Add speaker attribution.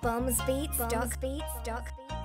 Speaker 1: Bums beats, duck beats, duck. beats.